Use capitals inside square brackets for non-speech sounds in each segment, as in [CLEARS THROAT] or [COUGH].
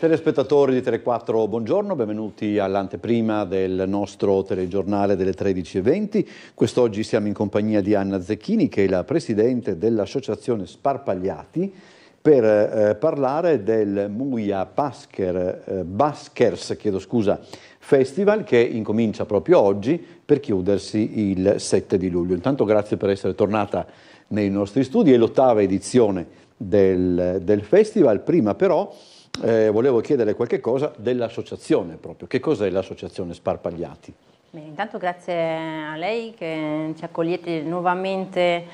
Telespettatori di Tele4, buongiorno, benvenuti all'anteprima del nostro telegiornale delle 13.20. Quest'oggi siamo in compagnia di Anna Zecchini, che è la presidente dell'associazione Sparpagliati, per eh, parlare del Muia Basker, eh, Baskers scusa, Festival che incomincia proprio oggi per chiudersi il 7 di luglio. Intanto grazie per essere tornata nei nostri studi, è l'ottava edizione del, del festival, prima però eh, volevo chiedere qualche cosa dell'associazione proprio. Che cos'è l'associazione Sparpagliati? Beh, intanto grazie a lei che ci accogliete nuovamente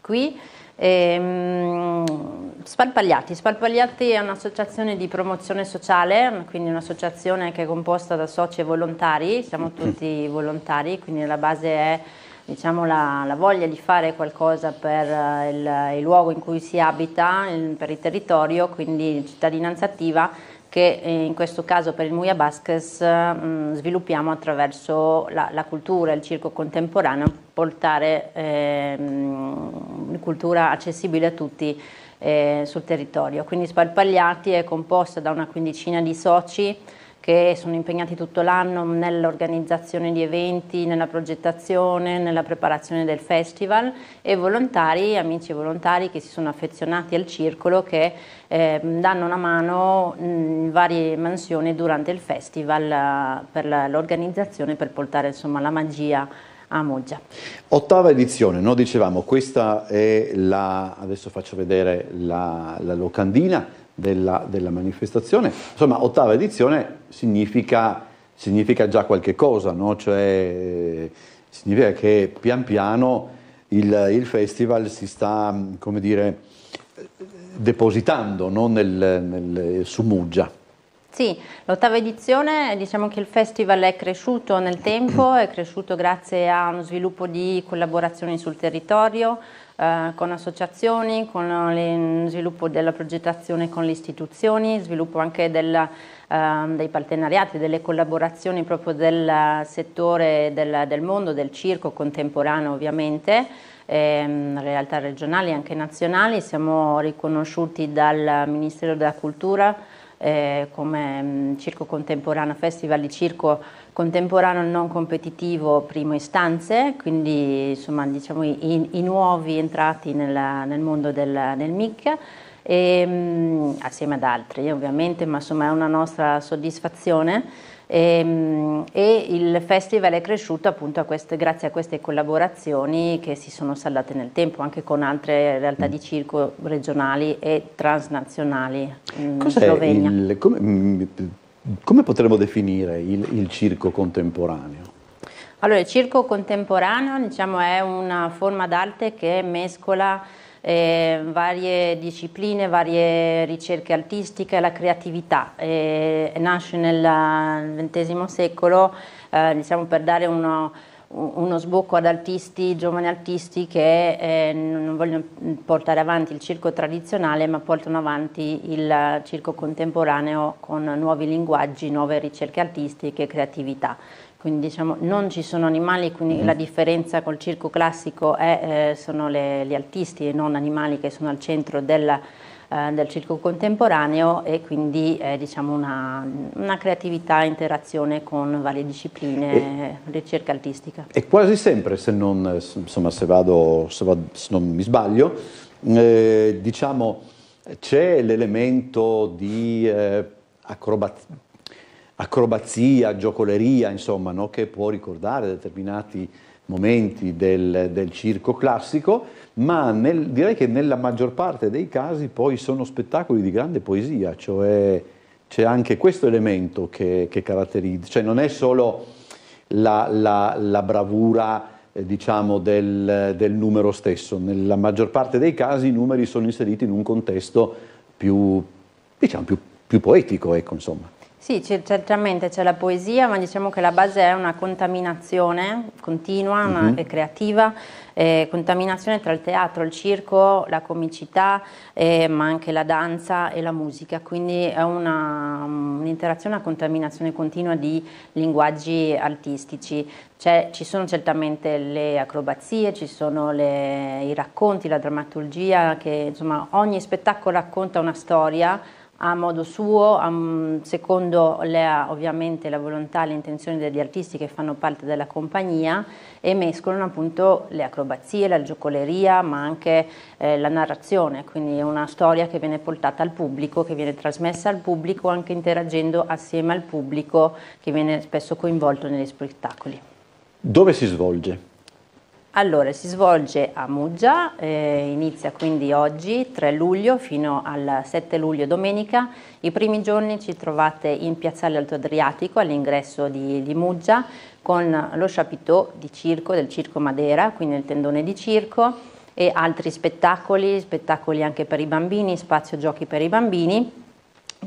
qui. Ehm, Spalpagliati. Spalpagliati è un'associazione di promozione sociale, quindi un'associazione che è composta da soci e volontari, siamo tutti volontari, quindi la base è diciamo, la, la, voglia di fare qualcosa per uh, il, il, luogo in cui si abita, il, per il territorio, quindi cittadinanza attiva che eh, in questo caso per il Muya Basques mh, sviluppiamo attraverso la, la, cultura, il circo contemporaneo, portare eh, cultura accessibile a tutti eh, sul territorio. Quindi Spalpagliati è composta da una quindicina di soci che sono impegnati tutto l'anno nell'organizzazione di eventi, nella progettazione, nella preparazione del festival e volontari, amici volontari che si sono affezionati al circolo che eh, danno una mano in varie mansioni durante il festival eh, per l'organizzazione per portare insomma, la magia a Moggia. Ottava edizione, no? dicevamo, questa è la, adesso faccio vedere la, la locandina, della, della manifestazione. Insomma, ottava edizione significa, significa già qualche cosa, no? cioè, significa che pian piano il, il, festival si sta, come dire, depositando no? nel, nel, su Muggia. Sì, l'ottava edizione, diciamo che il festival è cresciuto nel tempo, è cresciuto grazie a uno sviluppo di collaborazioni sul territorio, eh, con associazioni, con lo sviluppo della progettazione con le istituzioni, sviluppo anche del, eh, dei partenariati, delle collaborazioni proprio del settore del, del mondo, del circo contemporaneo ovviamente, ehm, realtà regionali e anche nazionali, siamo riconosciuti dal Ministero della Cultura eh, come mh, mm, Circo Contemporaneo, Festival di Circo Contemporaneo non competitivo primo istanze, quindi insomma, diciamo, i, i, nuovi entrati nella, nel mondo del, del MIC. E, mh, mm, assieme ad altri ovviamente, ma insomma è una nostra soddisfazione e, ehm, e, il festival è cresciuto appunto a queste, grazie a queste collaborazioni che si sono saldate nel tempo anche con altre realtà di circo regionali e transnazionali in Cos'è Slovenia. Il, come, mm, come, potremmo definire il, il circo contemporaneo? Allora, il circo contemporaneo diciamo, è una forma d'arte che mescola eh, varie discipline, varie ricerche artistiche, la creatività. Eh, nasce nel XX secolo eh, diciamo per dare uno, uno sbocco ad artisti, giovani artisti che eh, non vogliono portare avanti il circo tradizionale ma portano avanti il circo contemporaneo con nuovi linguaggi, nuove ricerche artistiche e creatività quindi diciamo non ci sono animali, quindi mm. la differenza col circo classico è, eh, sono le, gli artisti e non animali che sono al centro della, eh, del circo contemporaneo e quindi eh, diciamo una, una, creatività, interazione con varie discipline, e, ricerca artistica. E quasi sempre, se non, insomma, se vado, se, vado, se non mi sbaglio, eh, diciamo c'è l'elemento di eh, acrobazia acrobazia, giocoleria, insomma, no? che può ricordare determinati momenti del, del circo classico, ma nel, direi che nella maggior parte dei casi poi sono spettacoli di grande poesia, cioè c'è anche questo elemento che, che, caratterizza, cioè non è solo la, la, la bravura eh, diciamo del, del numero stesso, nella maggior parte dei casi i numeri sono inseriti in un contesto più, diciamo, più, più poetico, ecco, insomma. Sì, certamente c'è la poesia, ma diciamo che la base è una contaminazione continua una, uh-huh. e creativa, eh, contaminazione tra il teatro, il circo, la comicità, eh, ma anche la danza e la musica, quindi è una, un'interazione, una contaminazione continua di linguaggi artistici. C'è, ci sono certamente le acrobazie, ci sono le, i racconti, la drammaturgia, che insomma ogni spettacolo racconta una storia, a modo suo, a, secondo le, ovviamente la volontà e l'intenzione degli artisti che fanno parte della compagnia e mescolano appunto le acrobazie, la giocoleria ma anche eh, la narrazione, quindi è una storia che viene portata al pubblico, che viene trasmessa al pubblico anche interagendo assieme al pubblico che viene spesso coinvolto negli spettacoli. Dove si svolge? Allora, si svolge a Muggia, eh, inizia quindi oggi, 3 luglio, fino al 7 luglio domenica. I primi giorni ci trovate in Piazzale Alto Adriatico, all'ingresso di, di Muggia, con lo chapiteau di circo, del Circo Madera, quindi il tendone di circo, e altri spettacoli, spettacoli anche per i bambini, spazio giochi per i bambini,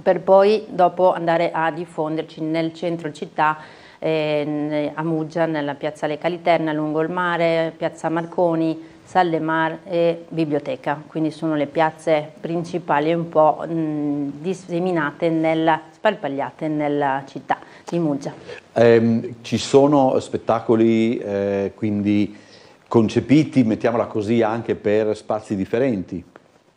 per poi dopo andare a diffonderci nel centro città eh, a Muggia, nella piazzale Caliterna, lungo il mare, piazza Marconi, Salle Mar e Biblioteca, quindi sono le piazze principali un po' mh, disseminate, nella, spalpagliate nella città di Muggia. Eh, ci sono spettacoli eh, quindi concepiti, mettiamola così, anche per spazi differenti?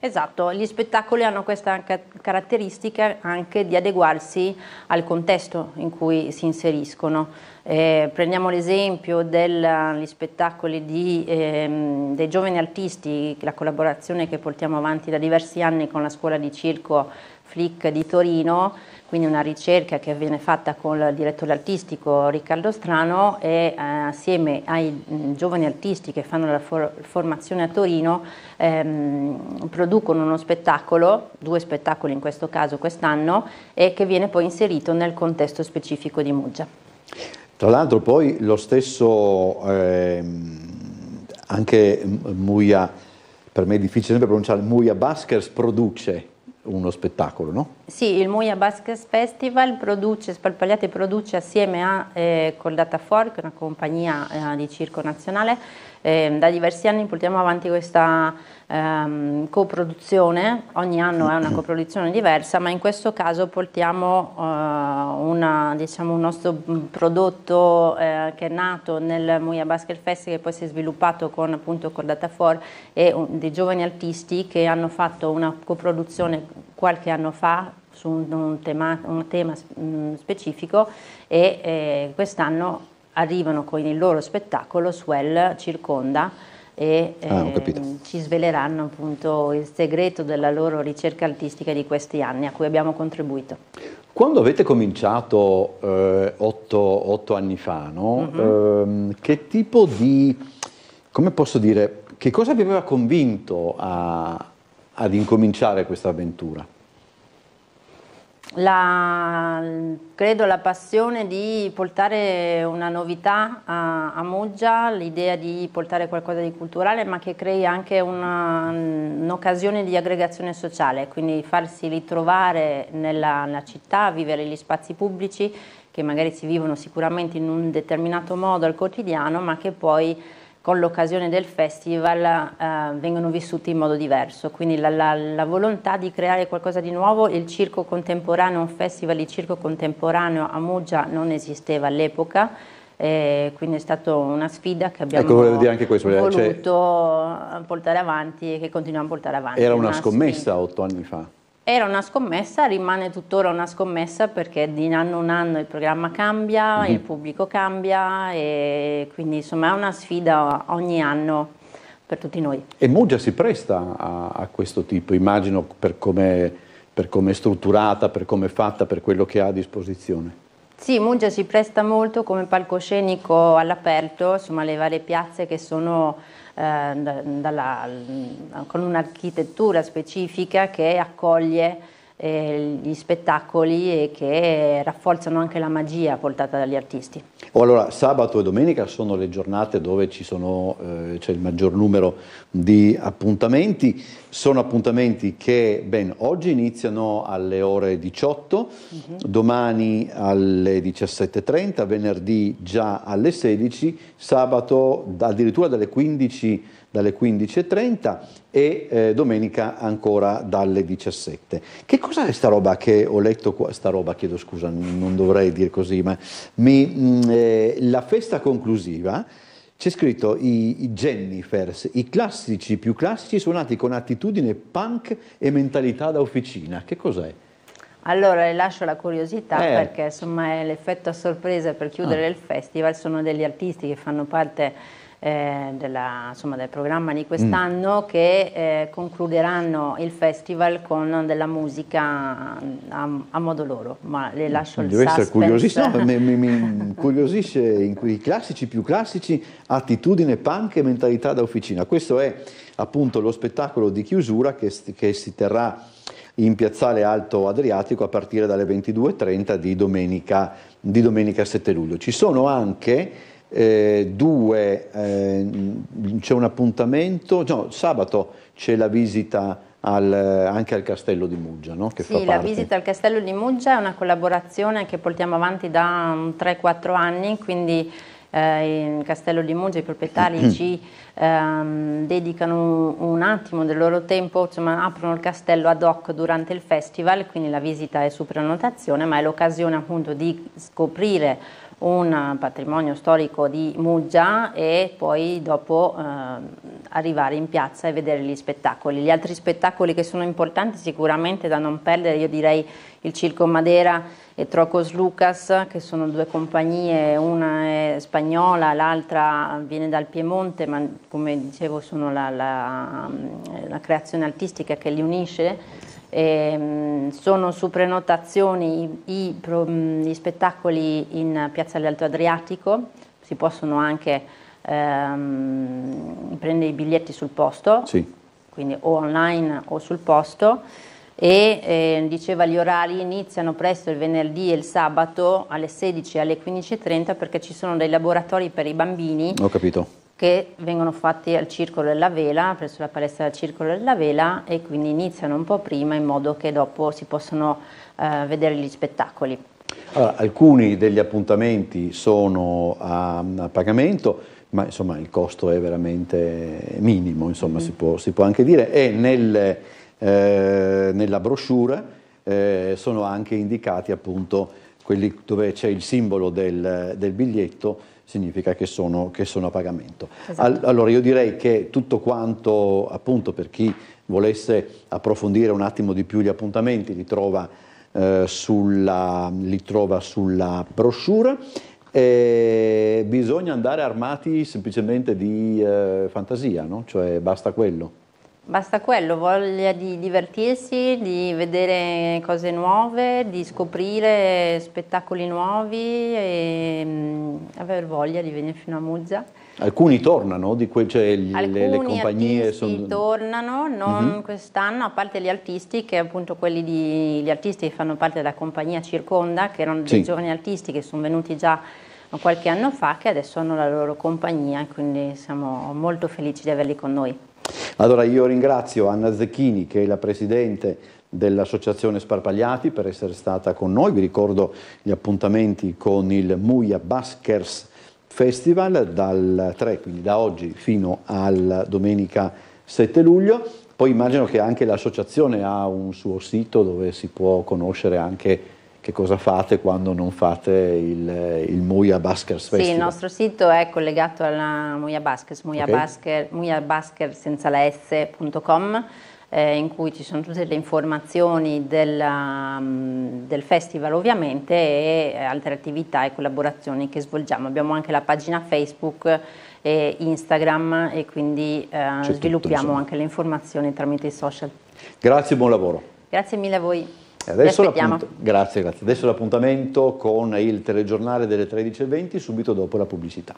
Esatto, gli spettacoli hanno questa caratteristica anche di adeguarsi al contesto in cui si inseriscono. Eh, prendiamo l'esempio degli spettacoli di, ehm, dei giovani artisti, la collaborazione che portiamo avanti da diversi anni con la scuola di circo Flick di Torino, quindi una ricerca che viene fatta con il direttore artistico Riccardo Strano e eh, assieme ai mh, mm, giovani artisti che fanno la for formazione a Torino ehm, producono uno spettacolo, due spettacoli in questo caso quest'anno, e che viene poi inserito nel contesto specifico di Muggia. Tra l'altro poi lo stesso ehm, anche Muia, per me è difficile sempre pronunciare, Muia Baskers produce uno spettacolo, no? Sì, il Muia Baskets Festival produce, Spalpagliate produce assieme a eh, Cordata For, che è una compagnia eh, di circo nazionale, eh, da diversi anni portiamo avanti questa ehm, coproduzione, ogni anno è una coproduzione diversa, ma in questo caso portiamo eh, una, diciamo, un nostro prodotto eh, che è nato nel Muia Basket Festival che poi si è sviluppato con appunto Cordata For e un, dei giovani artisti che hanno fatto una coproduzione qualche anno fa su un, un, tema, un tema, specifico e eh, quest'anno arrivano con il loro spettacolo Swell Circonda e ah, eh, ci sveleranno appunto il segreto della loro ricerca artistica di questi anni a cui abbiamo contribuito. Quando avete cominciato eh, otto, otto, anni fa, no? mm-hmm. eh, che tipo di, come posso dire, che cosa vi aveva convinto a, ad incominciare questa avventura? La, credo la passione di portare una novità a, a Muggia, l'idea di portare qualcosa di culturale ma che crei anche un'occasione di aggregazione sociale, quindi farsi ritrovare nella, nella città, vivere gli spazi pubblici che magari si vivono sicuramente in un determinato modo al quotidiano ma che poi con l'occasione del festival eh, vengono vissuti in modo diverso, quindi la, la, la, volontà di creare qualcosa di nuovo, il circo contemporaneo, un festival di circo contemporaneo a Muggia non esisteva all'epoca, eh, quindi è stata una sfida che abbiamo ecco, questo, voluto cioè, portare avanti e che continuiamo a portare avanti. Era una, una scommessa sfida. otto anni fa. Era una scommessa, rimane tuttora una scommessa perché di anno in anno il programma cambia, mm-hmm. il pubblico cambia e quindi insomma è una sfida ogni anno per tutti noi. E Muggia si presta a, a questo tipo, immagino per come, per come è strutturata, per come è fatta, per quello che ha a disposizione. Sì, Muggia si presta molto come palcoscenico all'aperto, insomma le varie piazze che sono dalla, con un'architettura specifica che accoglie eh, gli spettacoli e che rafforzano anche la magia portata dagli artisti. Oh, allora, sabato e domenica sono le giornate dove ci sono, eh, c'è il maggior numero di appuntamenti, sono appuntamenti che ben, oggi iniziano alle ore 18, uh -huh. domani alle 17.30, venerdì già alle 16, sabato addirittura dalle 15 dalle 15.30 e eh, domenica ancora dalle 17. Che cosa è sta roba che ho letto qua? Sta roba, chiedo scusa, non dovrei dire così, ma mi, mh, mm, eh, la festa conclusiva c'è scritto i, i Jennifers, i classici più classici suonati con attitudine punk e mentalità da officina. Che cos'è? Allora le lascio la curiosità eh. perché insomma è l'effetto a sorpresa per chiudere ah. il festival, sono degli artisti che fanno parte eh, della, insomma, del programma di quest'anno mm. che eh, concluderanno il festival con della musica a, a modo loro, ma le lascio Deve il Deve essere curiosissimo, [LAUGHS] mi, mi, mi incuriosisce in quei classici più classici, attitudine punk e mentalità da officina. Questo è appunto lo spettacolo di chiusura che, che si terrà in Piazzale Alto Adriatico a partire dalle 22.30 di domenica, di domenica 7 luglio. Ci sono anche eh, due, eh, c'è un appuntamento, no, sabato c'è la visita al, anche al Castello di Muggia. No? Che sì, la visita al Castello di Muggia è una collaborazione che portiamo avanti da 3-4 anni, quindi eh, il Castello di Muggia, i proprietari ci ehm, dedicano un, un, attimo del loro tempo, insomma, aprono il castello ad hoc durante il festival, quindi la visita è su prenotazione, ma è l'occasione appunto di scoprire un patrimonio storico di Muggia e poi dopo eh, arrivare in piazza e vedere gli spettacoli. Gli altri spettacoli che sono importanti sicuramente da non perdere, io direi il Circo Madera e Trocos Lucas, che sono due compagnie, una è spagnola, l'altra viene dal Piemonte, ma come dicevo sono la, la, la creazione artistica che li unisce eh, sono su prenotazioni i, i, gli spettacoli in Piazza Alto Adriatico, si possono anche ehm, prendere i biglietti sul posto, sì. quindi o online o sul posto e eh, diceva gli orari iniziano presto il venerdì e il sabato alle 16 e alle 15.30 perché ci sono dei laboratori per i bambini. Ho capito che vengono fatti al Circolo della Vela, presso la palestra del Circolo della Vela e quindi iniziano un po' prima in modo che dopo si possano eh, vedere gli spettacoli. Allora, alcuni degli appuntamenti sono a, a pagamento, ma insomma il costo è veramente minimo, insomma, mm. si, può, si, può, anche dire, e nel, eh, nella brochure eh, sono anche indicati appunto quelli dove c'è il simbolo del, del biglietto significa che sono, che sono a pagamento. Esatto. allora io direi che tutto quanto, appunto per chi volesse approfondire un attimo di più gli appuntamenti, li trova, eh, sulla, li trova sulla brochure. E bisogna andare armati semplicemente di eh, fantasia, no? cioè basta quello. Basta quello, voglia di divertirsi, di vedere cose nuove, di scoprire spettacoli nuovi e mm, aver voglia di venire fino a Muzza. Alcuni tornano, di quel, cioè Alcuni le, compagnie sono... tornano, non uh-huh. quest'anno, a parte gli artisti, che appunto quelli di, gli artisti che fanno parte della compagnia Circonda, che erano sì. dei giovani artisti che sono venuti già qualche anno fa, che adesso hanno la loro compagnia, quindi siamo molto felici di averli con noi. Allora io ringrazio Anna Zecchini che è la Presidente dell'Associazione Sparpagliati per essere stata con noi, vi ricordo gli appuntamenti con il Muia Baskers Festival dal 3, quindi da oggi fino al domenica 7 luglio, poi immagino che anche l'associazione ha un suo sito dove si può conoscere anche che cosa fate quando non fate il, il Muia Baskers Festival? Sì, il nostro sito è collegato alla Muia Baskers, Muia, okay. Eh, in cui ci sono tutte le informazioni del, um, del, festival ovviamente e altre attività e collaborazioni che svolgiamo. Abbiamo anche la pagina Facebook e Instagram e quindi eh, sviluppiamo tutto, anche le informazioni tramite i social. Grazie e buon lavoro. Grazie mille a voi. Adesso grazie, grazie. Adesso l'appuntamento con il telegiornale delle 13.20 subito dopo la pubblicità.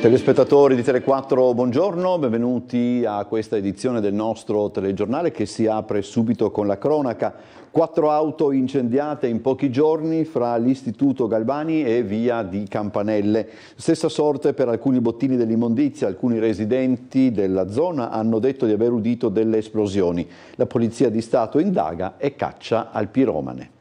Telespettatori di Tele4, buongiorno, benvenuti a questa edizione del nostro telegiornale che si apre subito con la cronaca. Quattro auto incendiate in pochi giorni fra l'Istituto Galbani e via di Campanelle. Stessa sorte per alcuni bottini dell'immondizia, alcuni residenti della zona hanno detto di aver udito delle esplosioni. La Polizia di Stato indaga e caccia al piromane.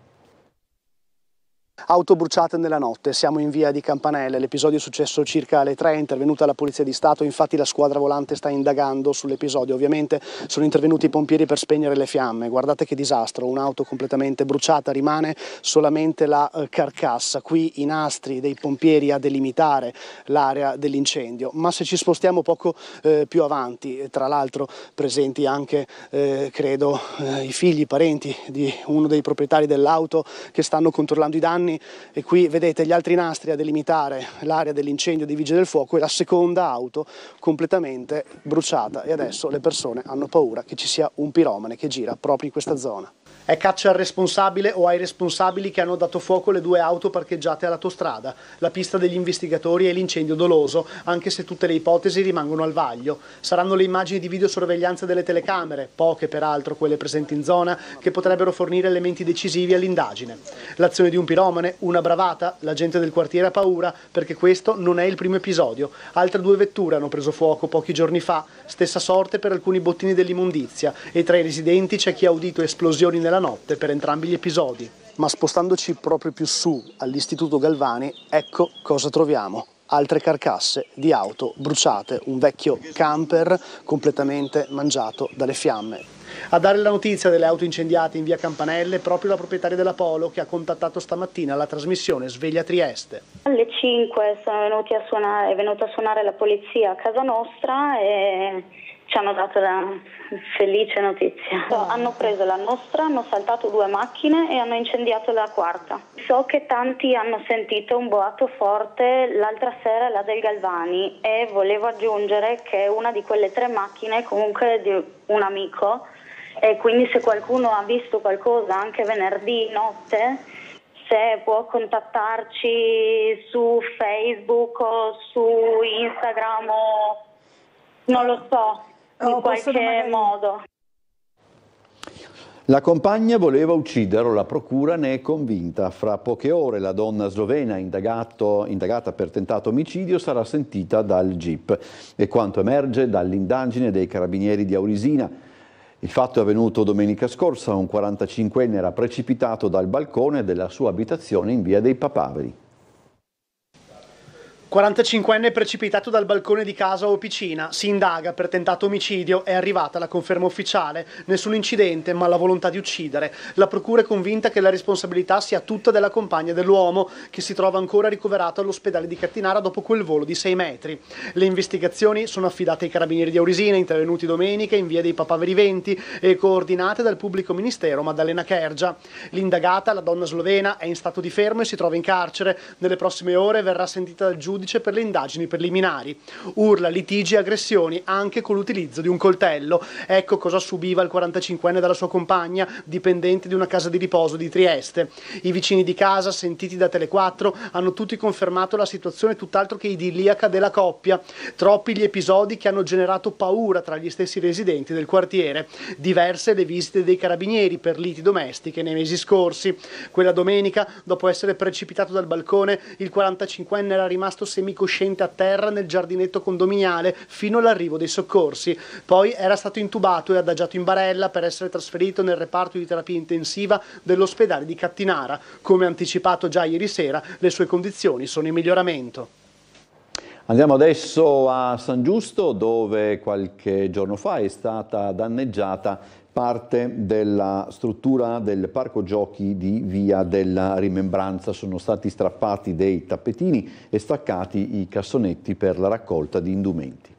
Auto bruciate nella notte, siamo in via di Campanelle, l'episodio è successo circa alle 3, è intervenuta la Polizia di Stato, infatti la squadra volante sta indagando sull'episodio, ovviamente sono intervenuti i pompieri per spegnere le fiamme, guardate che disastro, un'auto completamente bruciata, rimane solamente la eh, carcassa, qui i nastri dei pompieri a delimitare l'area dell'incendio, ma se ci spostiamo poco eh, più avanti, tra l'altro presenti anche, eh, credo, eh, i figli, i parenti di uno dei proprietari dell'auto che stanno controllando i danni, anni e qui vedete gli altri nastri a delimitare l'area dell'incendio dei vigili del fuoco e la seconda auto completamente bruciata e adesso le persone hanno paura che ci sia un piromane che gira proprio in questa zona. È caccia al responsabile o ai responsabili che hanno dato fuoco le due auto parcheggiate all'autostrada. La pista degli investigatori è l'incendio doloso, anche se tutte le ipotesi rimangono al vaglio. Saranno le immagini di videosorveglianza delle telecamere, poche peraltro quelle presenti in zona, che potrebbero fornire elementi decisivi all'indagine. L'azione di un piromane, una bravata, la gente del quartiere ha paura perché questo non è il primo episodio. Altre due vetture hanno preso fuoco pochi giorni fa, stessa sorte per alcuni bottini dell'immondizia e tra i residenti c'è chi ha udito esplosioni nella della notte per entrambi gli episodi. Ma spostandoci proprio più su all'Istituto Galvani, ecco cosa troviamo. Altre carcasse di auto bruciate, un vecchio camper completamente mangiato dalle fiamme. A dare la notizia delle auto incendiate in via Campanelle proprio la proprietaria della Polo che ha contattato stamattina la trasmissione Sveglia Trieste. Alle 5 suonare, è venuta a suonare la polizia a casa nostra e ci hanno dato la felice notizia. Hanno preso la nostra, hanno saltato due macchine e hanno incendiato la quarta. So che tanti hanno sentito un boato forte l'altra sera, la del Galvani, e volevo aggiungere che una di quelle tre macchine comunque di un amico e quindi se qualcuno ha visto qualcosa anche venerdì notte se può contattarci su Facebook o su Instagram o non lo so, in oh, qualche magari... modo. La compagna voleva ucciderlo, la procura ne è convinta. Fra poche ore la donna slovena indagato, indagata per tentato omicidio sarà sentita dal GIP e quanto emerge dall'indagine dei carabinieri di Aurisina. Il fatto è avvenuto domenica scorsa, un 45enne era precipitato dal balcone della sua abitazione in via dei Papaveri. 45enne precipitato dal balcone di casa o piscina, si indaga per tentato omicidio, è arrivata la conferma ufficiale, nessun incidente ma la volontà di uccidere. La procura è convinta che la responsabilità sia tutta della compagna dell'uomo, che si trova ancora ricoverato all'ospedale di Cattinara dopo quel volo di 6 metri. Le investigazioni sono affidate ai carabinieri di Aurisina, intervenuti domenica in via dei Papaveri 20 e coordinate dal pubblico ministero Maddalena Kergia. L'indagata, la donna slovena, è in stato di fermo e si trova in carcere. Nelle prossime ore verrà sentita dal giudice giudice per le indagini preliminari. Urla, litigi e aggressioni anche con l'utilizzo di un coltello. Ecco cosa subiva il 45enne dalla sua compagna, dipendente di una casa di riposo di Trieste. I vicini di casa, sentiti da Tele4, hanno tutti confermato la situazione tutt'altro che idilliaca della coppia. Troppi gli episodi che hanno generato paura tra gli stessi residenti del quartiere. Diverse le visite dei carabinieri per liti domestiche nei mesi scorsi. Quella domenica, dopo essere precipitato dal balcone, il 45enne era rimasto semicosciente a terra nel giardinetto condominiale fino all'arrivo dei soccorsi. Poi era stato intubato e adagiato in barella per essere trasferito nel reparto di terapia intensiva dell'ospedale di Cattinara. Come anticipato già ieri sera, le sue condizioni sono in miglioramento. Andiamo adesso a San Giusto dove qualche giorno fa è stata danneggiata parte della struttura del parco giochi di Via della Rimembranza. Sono stati strappati dei tappetini e staccati i cassonetti per la raccolta di indumenti.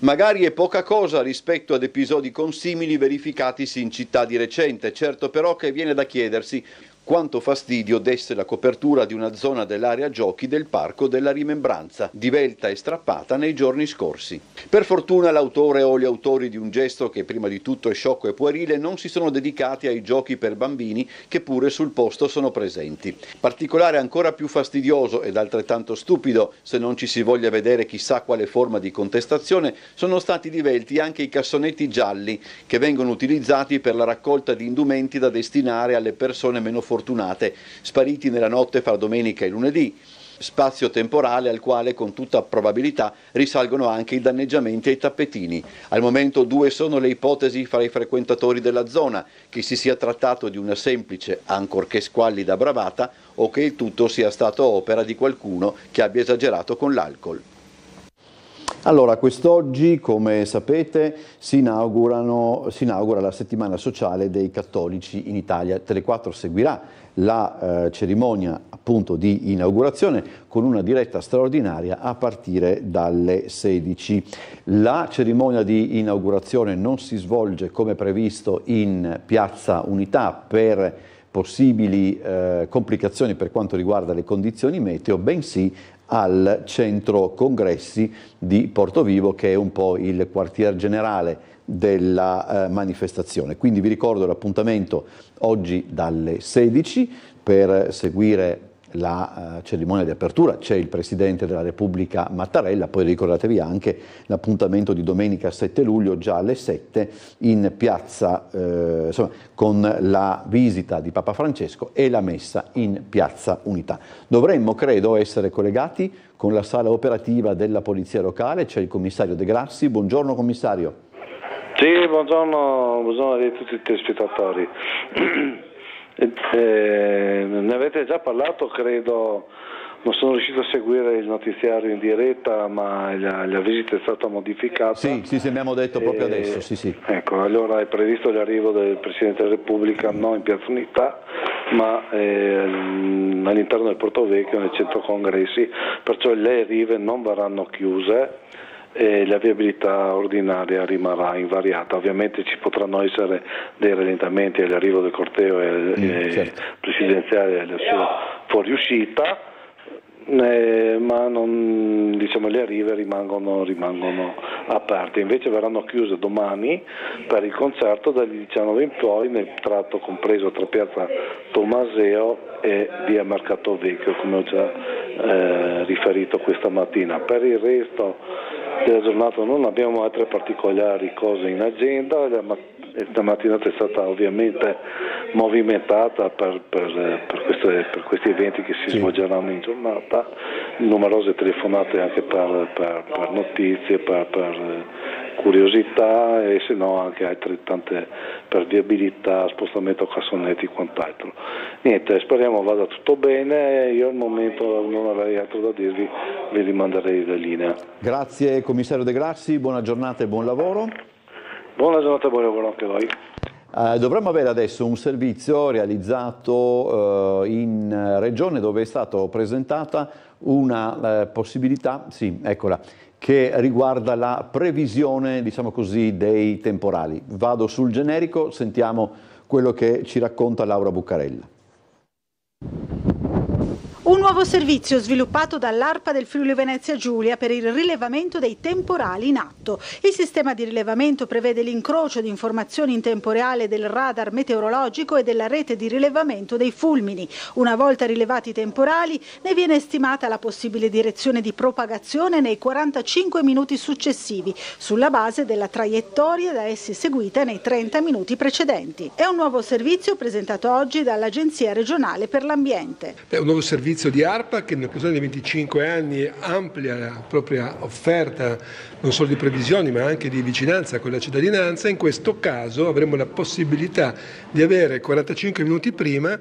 Magari è poca cosa rispetto ad episodi consimili verificatisi in città di recente, certo però che viene da chiedersi quanto fastidio desse la copertura di una zona dell'area giochi del Parco della Rimembranza, divelta e strappata nei giorni scorsi. Per fortuna l'autore o gli autori di un gesto che prima di tutto è sciocco e puerile non si sono dedicati ai giochi per bambini che pure sul posto sono presenti. Particolare ancora più fastidioso ed altrettanto stupido, se non ci si voglia vedere chissà quale forma di contestazione, sono stati divelti anche i cassonetti gialli che vengono utilizzati per la raccolta di indumenti da destinare alle persone meno fortunate fortunate, spariti nella notte fra domenica e lunedì. spazio temporale al quale con tutta probabilità risalgono anche i danneggiamenti ai tappetini. Al momento due sono le ipotesi fra i frequentatori della zona, che si sia trattato di una semplice, ancorché squallida bravata, o che il tutto sia stato opera di qualcuno che abbia esagerato con l'alcol. Allora, quest'oggi, come sapete, si, si, inaugura la settimana sociale dei cattolici in Italia. Tele4 seguirà la eh, cerimonia appunto di inaugurazione con una diretta straordinaria a partire dalle 16. La cerimonia di inaugurazione non si svolge come previsto in Piazza Unità per possibili eh, complicazioni per quanto riguarda le condizioni meteo, bensì al centro congressi di Portovivo che è un po' il quartier generale della eh, manifestazione. Quindi vi ricordo l'appuntamento oggi dalle 16 per seguire la uh, cerimonia di apertura, c'è il Presidente della Repubblica Mattarella, poi ricordatevi anche l'appuntamento di domenica 7 luglio già alle 7 in piazza, eh, insomma, con la visita di Papa Francesco e la messa in piazza Unità. Dovremmo, credo, essere collegati con la sala operativa della Polizia Locale, c'è il Commissario De Grassi, buongiorno Commissario. Sì, buongiorno, buongiorno a tutti i telespettatori. [CLEARS THROAT] Eh, ne avete già parlato, credo, non sono riuscito a seguire il notiziario in diretta, ma la, la visita è stata modificata. Sì, sì, sì abbiamo detto proprio adesso. Sì, sì. Ecco, allora è previsto l'arrivo del Presidente della Repubblica non in Piazza Unità, ma eh, all'interno del Porto Vecchio, nel centro congressi, perciò le rive non verranno chiuse e la viabilità ordinaria rimarrà invariata. Ovviamente ci potranno essere dei rallentamenti all'arrivo del corteo e, mm, certo. presidenziale alla sua fuoriuscita, eh, ma non, diciamo, le arrive rimangono, rimangono, aperte. Invece verranno chiuse domani per il concerto dalle 19 in poi nel tratto compreso tra piazza Tomaseo e via Mercato Vecchio, come ho già eh, riferito questa mattina. Per il resto della giornata non abbiamo altre particolari cose in agenda, la mattinata è stata ovviamente movimentata per, per, per, queste, per questi eventi che si sì. svolgeranno in giornata, numerose telefonate anche per, notizie, per, curiosità e se no anche altrettante per viabilità, spostamento cassonetti e quant'altro. Niente, speriamo vada tutto bene, io al momento non avrei altro da dirvi, vi rimanderei la linea. Grazie commissario De Grassi, buona giornata e buon lavoro. Buona giornata e buon lavoro anche a voi. Uh, dovremmo avere adesso un servizio realizzato uh, in regione dove è stata presentata una uh, possibilità, sì, eccola, che riguarda la previsione, diciamo così, dei temporali. Vado sul generico, sentiamo quello che ci racconta Laura Buccarella. Un nuovo servizio sviluppato dall'ARPA del Friuli Venezia Giulia per il rilevamento dei temporali in atto. Il sistema di rilevamento prevede l'incrocio di informazioni in tempo reale del radar meteorologico e della rete di rilevamento dei fulmini. Una volta rilevati i temporali, ne viene stimata la possibile direzione di propagazione nei 45 minuti successivi, sulla base della traiettoria da essi seguita nei 30 minuti precedenti. È un nuovo servizio presentato oggi dall'Agenzia regionale per l'ambiente. È un nuovo servizio servizio di ARPA che nell'occasione dei 25 anni amplia la propria offerta non solo di previsioni ma anche di vicinanza con la cittadinanza, in questo caso avremo la possibilità di avere 45 minuti prima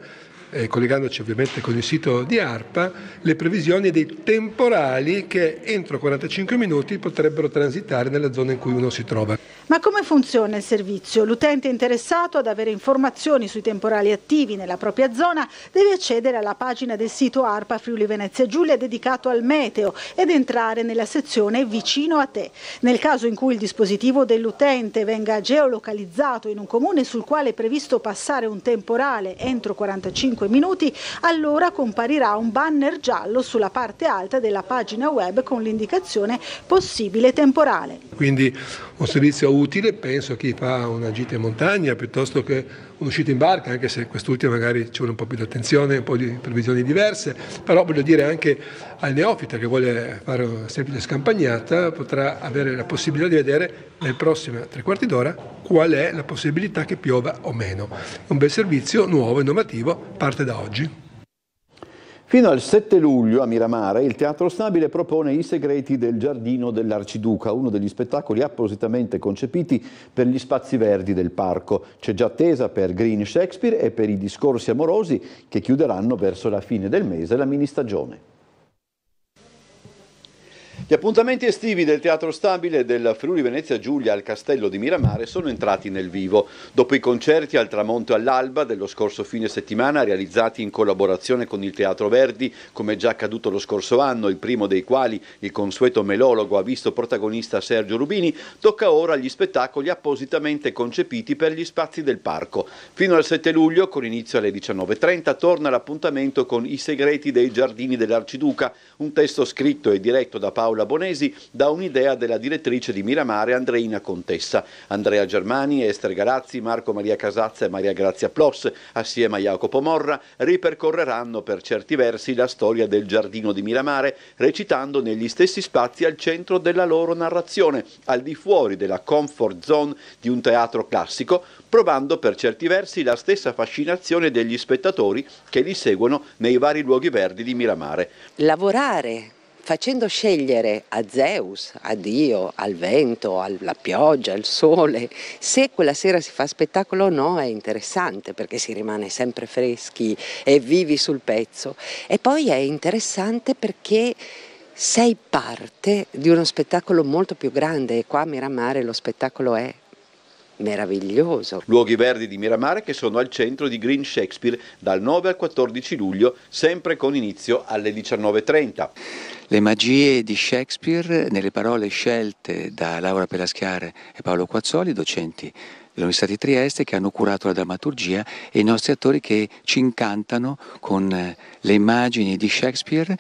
eh, collegandoci ovviamente con il sito di ARPA, le previsioni dei temporali che entro 45 minuti potrebbero transitare nella zona in cui uno si trova. Ma come funziona il servizio? L'utente interessato ad avere informazioni sui temporali attivi nella propria zona deve accedere alla pagina del sito ARPA Friuli Venezia Giulia dedicato al meteo ed entrare nella sezione vicino a te. Nel caso in cui il dispositivo dell'utente venga geolocalizzato in un comune sul quale è previsto passare un temporale entro 45 minuti, allora comparirà un banner giallo sulla parte alta della pagina web con l'indicazione possibile temporale. Quindi un servizio utile, penso a chi fa una gita in montagna piuttosto che un'uscita in barca, anche se quest'ultima magari ci vuole un po' più di attenzione, un po' di previsioni diverse, però voglio dire anche al neofita che vuole fare una semplice scampagnata potrà avere la possibilità di vedere nel prossimo tre quarti d'ora qual è la possibilità che piova o meno. Un bel servizio nuovo, innovativo, parte da oggi. Fino al 7 luglio a Miramare il Teatro Stabile propone I segreti del giardino dell'Arciduca, uno degli spettacoli appositamente concepiti per gli spazi verdi del parco. C'è già attesa per Green Shakespeare e per i discorsi amorosi che chiuderanno verso la fine del mese la mini stagione. Gli appuntamenti estivi del Teatro Stabile del Friuli Venezia Giulia al Castello di Miramare sono entrati nel vivo. Dopo i concerti al tramonto e all'alba dello scorso fine settimana realizzati in collaborazione con il Teatro Verdi, come già accaduto lo scorso anno, il primo dei quali il consueto melologo ha visto protagonista Sergio Rubini, tocca ora gli spettacoli appositamente concepiti per gli spazi del parco. Fino al 7 luglio, con inizio alle 19.30, torna l'appuntamento con I segreti dei giardini dell'Arciduca, un testo scritto e diretto da Paolo Paola Bonesi dà un'idea della direttrice di Miramare Andreina Contessa. Andrea Germani, Ester Garazzi, Marco Maria Casazza e Maria Grazia Plos, assieme a Jacopo Morra, ripercorreranno per certi versi la storia del giardino di Miramare, recitando negli stessi spazi al centro della loro narrazione, al di fuori della comfort zone di un teatro classico, provando per certi versi la stessa fascinazione degli spettatori che li seguono nei vari luoghi verdi di Miramare. Lavorare facendo scegliere a Zeus, a Dio, al vento, alla pioggia, al sole, se quella sera si fa spettacolo o no è interessante perché si rimane sempre freschi e vivi sul pezzo. E poi è interessante perché sei parte di uno spettacolo molto più grande e qua a Miramare lo spettacolo è meraviglioso. Luoghi verdi di Miramare che sono al centro di Green Shakespeare dal 9 al 14 luglio, sempre con inizio alle 19.30. Le magie di Shakespeare nelle parole scelte da Laura Pelaschiare e Paolo Quazzoli, docenti dell'Università di Trieste, che hanno curato la drammaturgia e i nostri attori che ci incantano con le immagini di Shakespeare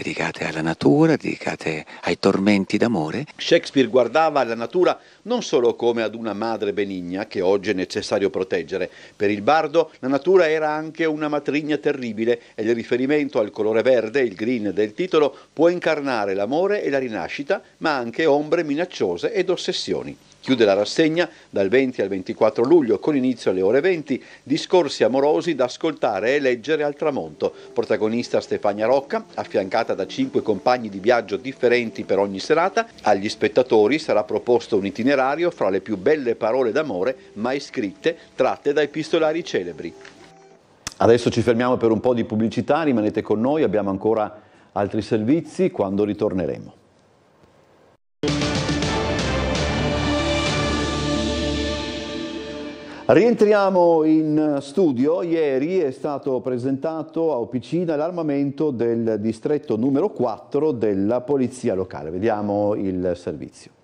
dedicate alla natura, dedicate ai tormenti d'amore. Shakespeare guardava alla natura non solo come ad una madre benigna che oggi è necessario proteggere. Per il bardo la natura era anche una matrigna terribile e il riferimento al colore verde, il green del titolo, può incarnare l'amore e la rinascita, ma anche ombre minacciose ed ossessioni. Chiude la rassegna dal 20 al 24 luglio con inizio alle ore 20 discorsi amorosi da ascoltare e leggere al tramonto. Protagonista Stefania Rocca, affiancata da cinque compagni di viaggio differenti per ogni serata, agli spettatori sarà proposto un itinerario fra le più belle parole d'amore mai scritte tratte da epistolari celebri. Adesso ci fermiamo per un po' di pubblicità, rimanete con noi, abbiamo ancora altri servizi quando ritorneremo. Rientriamo in studio, ieri è stato presentato a Opicina l'armamento del distretto numero 4 della Polizia Locale. Vediamo il servizio.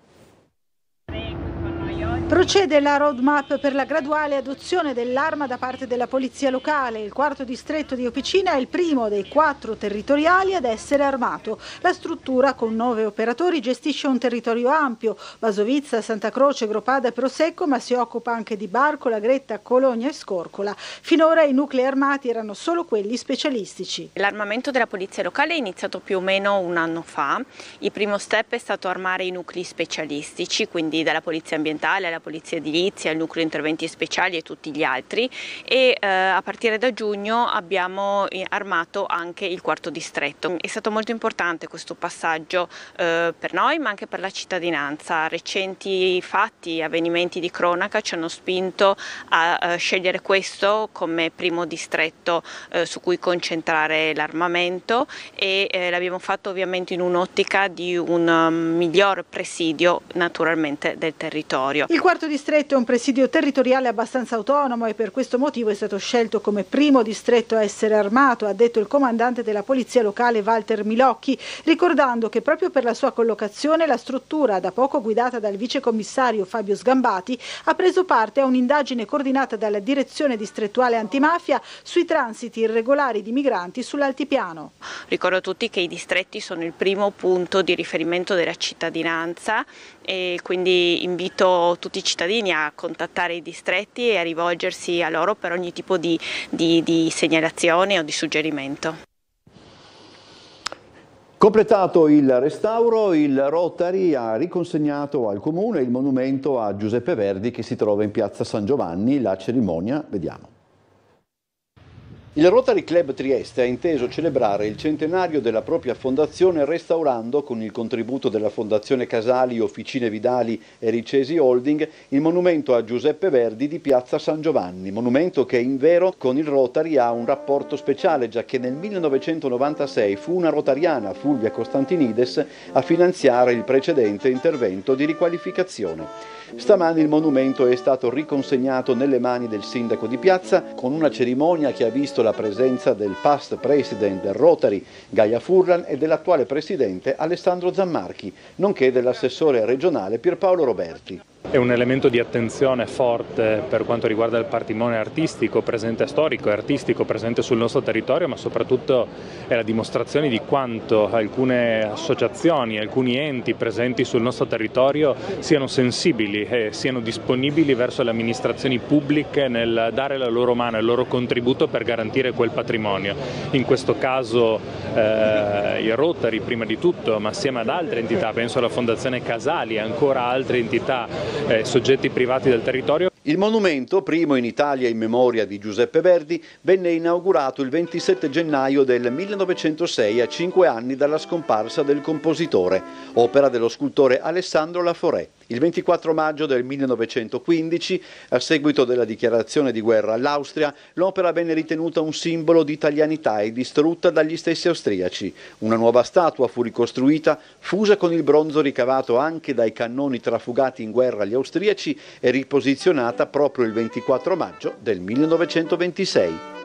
Procede la roadmap per la graduale adozione dell'arma da parte della Polizia Locale. Il quarto distretto di Opicina è il primo dei quattro territoriali ad essere armato. La struttura, con nove operatori, gestisce un territorio ampio, Basovizza, Santa Croce, Gropada e Prosecco, ma si occupa anche di Barcola, Gretta, Cologna e Scorcola. Finora i nuclei armati erano solo quelli specialistici. L'armamento della Polizia Locale è iniziato più o meno un anno fa. Il primo step è stato armare i nuclei specialistici, quindi dalla Polizia Ambientale alla la Polizia Edilizia, il Nucleo Interventi Speciali e tutti gli altri e eh, a partire da giugno abbiamo eh, armato anche il quarto distretto. È stato molto importante questo passaggio eh, per noi ma anche per la cittadinanza. Recenti fatti, avvenimenti di cronaca ci hanno spinto a, a scegliere questo come primo distretto eh, su cui concentrare l'armamento e eh, l'abbiamo fatto ovviamente in un'ottica di un um, miglior presidio naturalmente del territorio. Il quarto distretto è un presidio territoriale abbastanza autonomo e per questo motivo è stato scelto come primo distretto a essere armato, ha detto il comandante della polizia locale Walter Milocchi, ricordando che proprio per la sua collocazione la struttura, da poco guidata dal vicecommissario Fabio Sgambati, ha preso parte a un'indagine coordinata dalla direzione distrettuale antimafia sui transiti irregolari di migranti sull'altipiano. Ricordo a tutti che i distretti sono il primo punto di riferimento della cittadinanza e quindi invito tutti tutti i cittadini a contattare i distretti e a rivolgersi a loro per ogni tipo di, di, di segnalazione o di suggerimento. Completato il restauro, il Rotary ha riconsegnato al Comune il monumento a Giuseppe Verdi che si trova in piazza San Giovanni. La cerimonia, vediamo. Il Rotary Club Trieste ha inteso celebrare il centenario della propria fondazione restaurando, con il contributo della Fondazione Casali, Officine Vidali e Ricesi Holding, il monumento a Giuseppe Verdi di Piazza San Giovanni, monumento che in vero con il Rotary ha un rapporto speciale, già che nel 1996 fu una rotariana, Fulvia Costantinides, a finanziare il precedente intervento di riqualificazione. Stamani il monumento è stato riconsegnato nelle mani del sindaco di piazza con una cerimonia che ha visto la presenza del past president del Rotary Gaia Furlan e dell'attuale presidente Alessandro Zammarchi, nonché dell'assessore regionale Pierpaolo Roberti. È un elemento di attenzione forte per quanto riguarda il patrimonio artistico presente storico e artistico presente sul nostro territorio, ma soprattutto è la dimostrazione di quanto alcune associazioni, alcuni enti presenti sul nostro territorio siano sensibili e siano disponibili verso le amministrazioni pubbliche nel dare la loro mano e il loro contributo per garantire quel patrimonio. In questo caso eh, i Rotary prima di tutto, ma assieme ad altre entità, penso alla Fondazione Casali e ancora altre entità eh, soggetti privati del territorio. Il monumento, primo in Italia in memoria di Giuseppe Verdi, venne inaugurato il 27 gennaio del 1906 a cinque anni dalla scomparsa del compositore, opera dello scultore Alessandro Laforè. Il 24 maggio del 1915, a seguito della dichiarazione di guerra all'Austria, l'opera venne ritenuta un simbolo di italianità e distrutta dagli stessi austriaci. Una nuova statua fu ricostruita, fusa con il bronzo ricavato anche dai cannoni trafugati in guerra agli austriaci e riposizionata proprio il 24 maggio del 1926.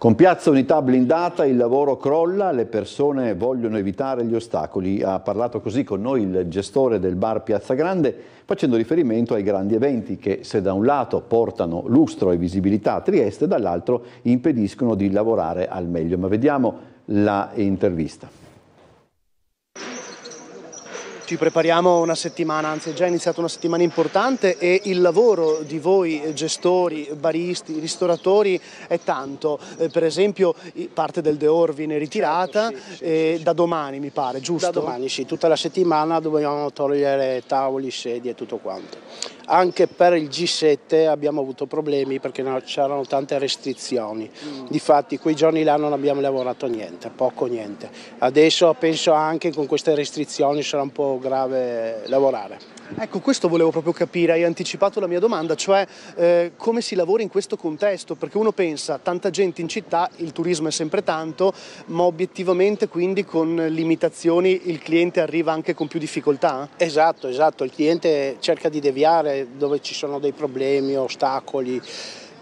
Con Piazza Unità blindata il lavoro crolla, le persone vogliono evitare gli ostacoli. Ha parlato così con noi il gestore del bar Piazza Grande facendo riferimento ai grandi eventi che se da un lato portano lustro e visibilità a Trieste, dall'altro impediscono di lavorare al meglio. Ma vediamo la intervista. Ci prepariamo una settimana, anzi è già iniziata una settimana importante e il lavoro di voi gestori, baristi, ristoratori è tanto. Eh, per esempio parte del Deor viene ritirata certo, sì, sì, sì. da domani mi pare, giusto? Da domani sì, tutta la settimana dobbiamo togliere tavoli, sedie e tutto quanto. Anche per il G7 abbiamo avuto problemi perché c'erano tante restrizioni. Mm. Difatti quei giorni là non abbiamo lavorato niente, poco niente. Adesso penso anche con queste restrizioni sarà un po' grave lavorare. Ecco, questo volevo proprio capire, hai anticipato la mia domanda, cioè eh, come si lavora in questo contesto, perché uno pensa, tanta gente in città, il turismo è sempre tanto, ma obiettivamente quindi con limitazioni il cliente arriva anche con più difficoltà? Esatto, esatto, il cliente cerca di deviare dove ci sono dei problemi, ostacoli.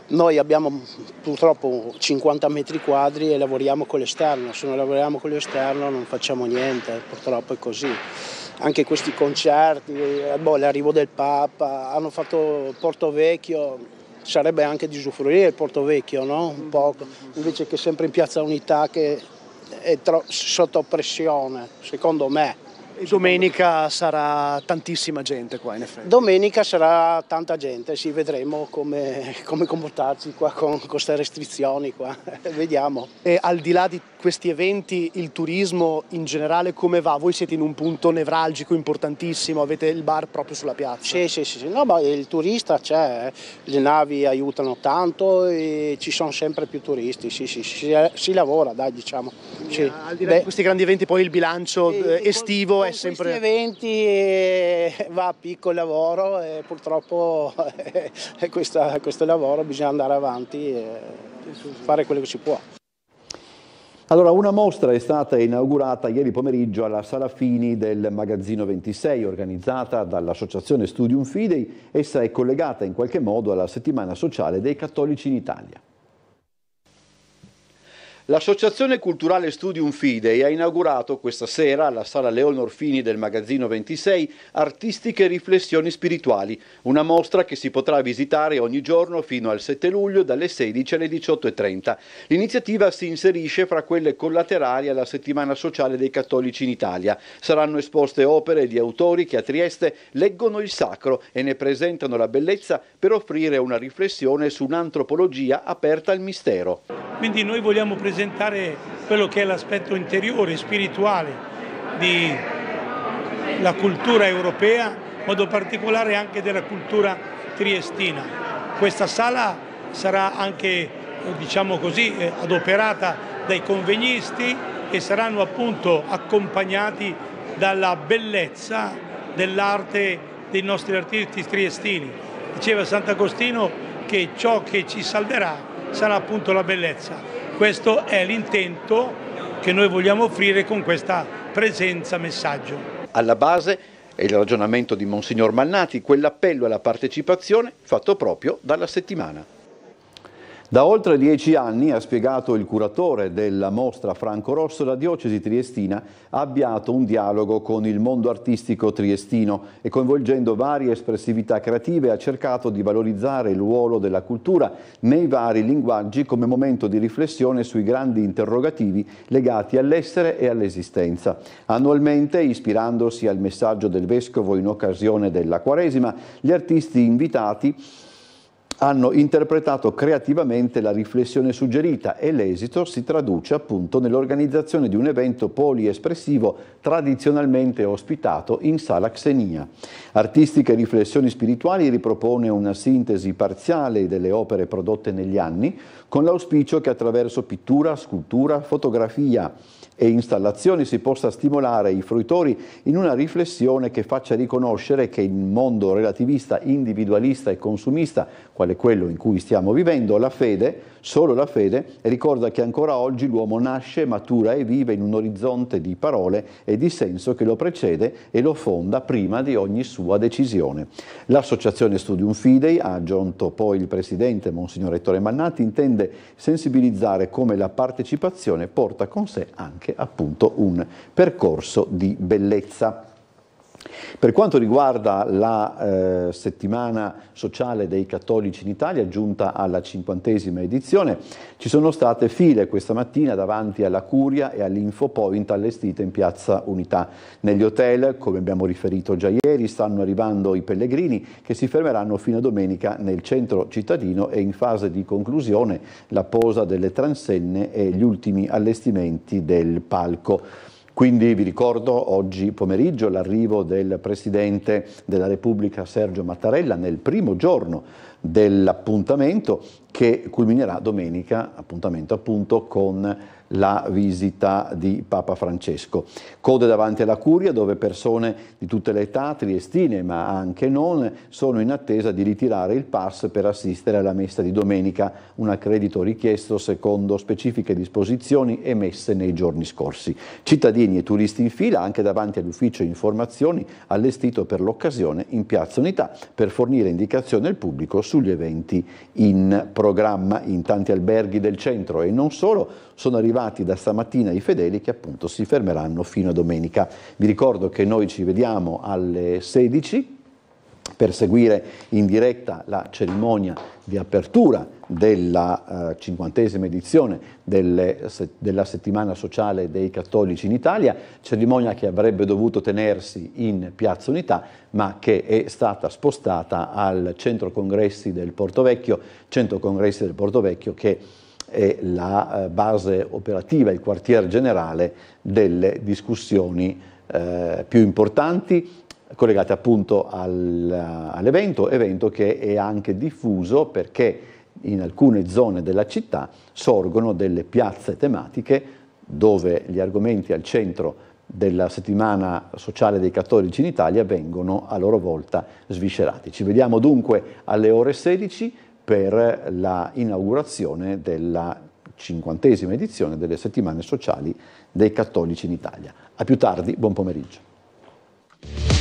Noi abbiamo purtroppo 50 metri quadri e lavoriamo con l'esterno, se non lavoriamo con l'esterno non facciamo niente, purtroppo è così anche questi concerti, eh, boh, l'arrivo del Papa, hanno fatto Porto Vecchio, sarebbe anche di usufruire il Porto Vecchio, no? Un po', invece che sempre in Piazza Unità che è tro- sotto pressione, secondo me. Domenica sarà tantissima gente qua in effetti. Domenica sarà tanta gente, sì, vedremo come, come comportarsi qua con queste restrizioni qua, [LAUGHS] vediamo. E al di là di questi eventi, il turismo in generale come va? Voi siete in un punto nevralgico importantissimo, avete il bar proprio sulla piazza. Sì, sì, sì, no, ma il turista c'è, le navi aiutano tanto e ci sono sempre più turisti, sì, sì, si, si lavora, dai, diciamo. Sì. Al di là di questi grandi eventi poi il bilancio e, estivo è sempre... questi eventi eh, va a picco il lavoro e purtroppo [LAUGHS] questo, questo lavoro bisogna andare avanti e fare quello che si può. Allora, una mostra è stata inaugurata ieri pomeriggio alla Sala Fini del Magazzino 26, organizzata dall'Associazione Studium Fidei. Essa è collegata in qualche modo alla settimana sociale dei cattolici in Italia. L'Associazione Culturale Studium Fidei ha inaugurato questa sera alla Sala Leonor Fini del Magazzino 26 Artistiche Riflessioni Spirituali, una mostra che si potrà visitare ogni giorno fino al 7 luglio dalle 16 alle 18.30. L'iniziativa si inserisce fra quelle collaterali alla settimana sociale dei cattolici in Italia. Saranno esposte opere di autori che a Trieste leggono il sacro e ne presentano la bellezza per offrire una riflessione su un'antropologia aperta al mistero. Quindi noi vogliamo presentare quello che è l'aspetto interiore, spirituale della cultura europea, in modo particolare anche della cultura triestina. Questa sala sarà anche diciamo così, eh, adoperata dai convegnisti e saranno appunto accompagnati dalla bellezza dell'arte dei nostri artisti triestini. Diceva Sant'Agostino che ciò che ci salverà sarà appunto la bellezza. Questo è l'intento che noi vogliamo offrire con questa presenza messaggio. Alla base è il ragionamento di Monsignor Mannati, quell'appello alla partecipazione fatto proprio dalla settimana. Da oltre dieci anni, ha spiegato il curatore della mostra Franco Rosso, la diocesi triestina ha avviato un dialogo con il mondo artistico triestino e coinvolgendo varie espressività creative ha cercato di valorizzare il ruolo della cultura nei vari linguaggi come momento di riflessione sui grandi interrogativi legati all'essere e all'esistenza. Annualmente, ispirandosi al messaggio del Vescovo in occasione della Quaresima, gli artisti invitati hanno interpretato creativamente la riflessione suggerita e l'esito si traduce appunto nell'organizzazione di un evento poliespressivo tradizionalmente ospitato in sala Xenia. Artistiche riflessioni spirituali ripropone una sintesi parziale delle opere prodotte negli anni con l'auspicio che attraverso pittura, scultura, fotografia, e installazioni si possa stimolare i fruitori in una riflessione che faccia riconoscere che il mondo relativista, individualista e consumista, quale quello in cui stiamo vivendo, la fede, solo la fede, ricorda che ancora oggi l'uomo nasce, matura e vive in un orizzonte di parole e di senso che lo precede e lo fonda prima di ogni sua decisione. L'associazione Studium Fidei, ha aggiunto poi il presidente Monsignor Ettore Mannati, intende sensibilizzare come la partecipazione porta con sé anche appunto un percorso di bellezza. Per quanto riguarda la eh, settimana sociale dei cattolici in Italia, giunta alla cinquantesima edizione, ci sono state file questa mattina davanti alla Curia e all'Infopoint allestite in piazza Unità. Negli hotel, come abbiamo riferito già ieri, stanno arrivando i pellegrini che si fermeranno fino a domenica nel centro cittadino e in fase di conclusione la posa delle transenne e gli ultimi allestimenti del palco. Quindi vi ricordo oggi pomeriggio l'arrivo del Presidente della Repubblica Sergio Mattarella nel primo giorno dell'appuntamento che culminerà domenica, appuntamento appunto con la visita di Papa Francesco. Code davanti alla curia dove persone di tutte le età, triestine ma anche non, sono in attesa di ritirare il pass per assistere alla messa di domenica, un accredito richiesto secondo specifiche disposizioni emesse nei giorni scorsi. Cittadini e turisti in fila anche davanti all'ufficio informazioni allestito per l'occasione in Piazza Unità per fornire indicazioni al pubblico sugli eventi in programma in tanti alberghi del centro e non solo, sono arrivati da stamattina i fedeli che appunto si fermeranno fino a domenica. Vi ricordo che noi ci vediamo alle 16 per seguire in diretta la cerimonia di apertura della eh, cinquantesima edizione delle, se, della settimana sociale dei cattolici in Italia, cerimonia che avrebbe dovuto tenersi in Piazza Unità ma che è stata spostata al centro congressi del Porto Vecchio, centro congressi del Porto Vecchio che è la eh, base operativa, il quartier generale delle discussioni eh, più importanti collegate appunto al, all'evento, evento che è anche diffuso perché in alcune zone della città sorgono delle piazze tematiche dove gli argomenti al centro della settimana sociale dei cattolici in Italia vengono a loro volta sviscerati. Ci vediamo dunque alle ore 16 per l'inaugurazione della cinquantesima edizione delle settimane sociali dei cattolici in Italia. A più tardi, buon pomeriggio.